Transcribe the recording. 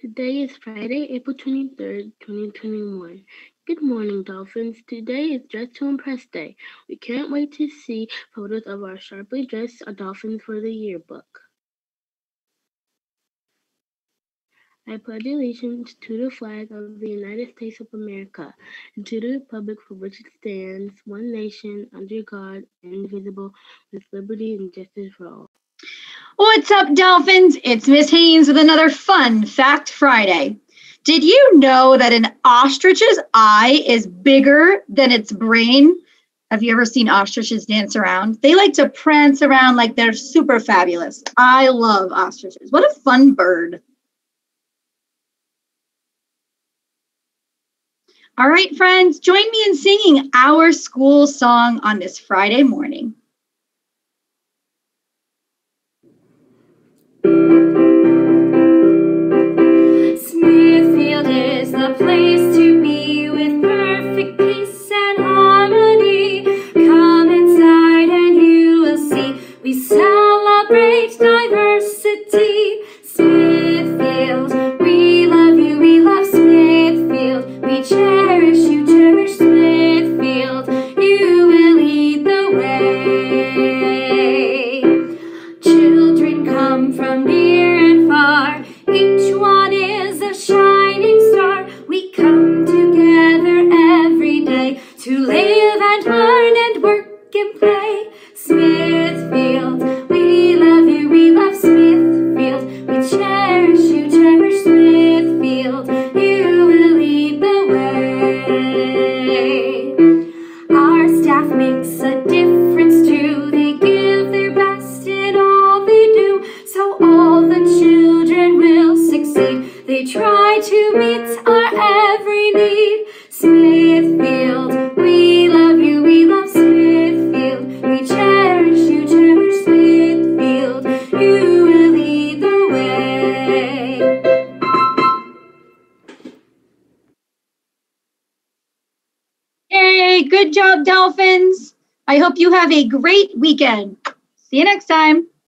Today is Friday, April 23rd, 2021. Good morning, Dolphins. Today is Dress to Impress Day. We can't wait to see photos of our sharply dressed Dolphins for the yearbook. I pledge allegiance to the flag of the United States of America and to the republic for which it stands, one nation, under God, indivisible, with liberty and justice for all. What's up, Dolphins? It's Miss Haynes with another fun Fact Friday. Did you know that an ostrich's eye is bigger than its brain? Have you ever seen ostriches dance around? They like to prance around like they're super fabulous. I love ostriches. What a fun bird. All right, friends, join me in singing our school song on this Friday morning. From near and far. Each one is a shining star. We come together every day to live and learn and work and play. They try to meet our every need. Smithfield, we love you, we love Smithfield. We cherish you, cherish Smithfield. You will lead the way. Yay, good job, Dolphins. I hope you have a great weekend. See you next time.